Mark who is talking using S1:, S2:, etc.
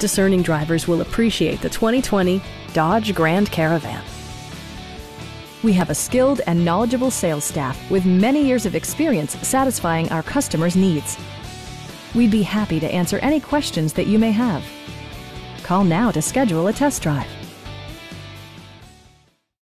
S1: discerning drivers will appreciate the 2020 Dodge Grand Caravan. We have a skilled and knowledgeable sales staff with many years of experience satisfying our customers' needs. We'd be happy to answer any questions that you may have. Call now to schedule a test drive.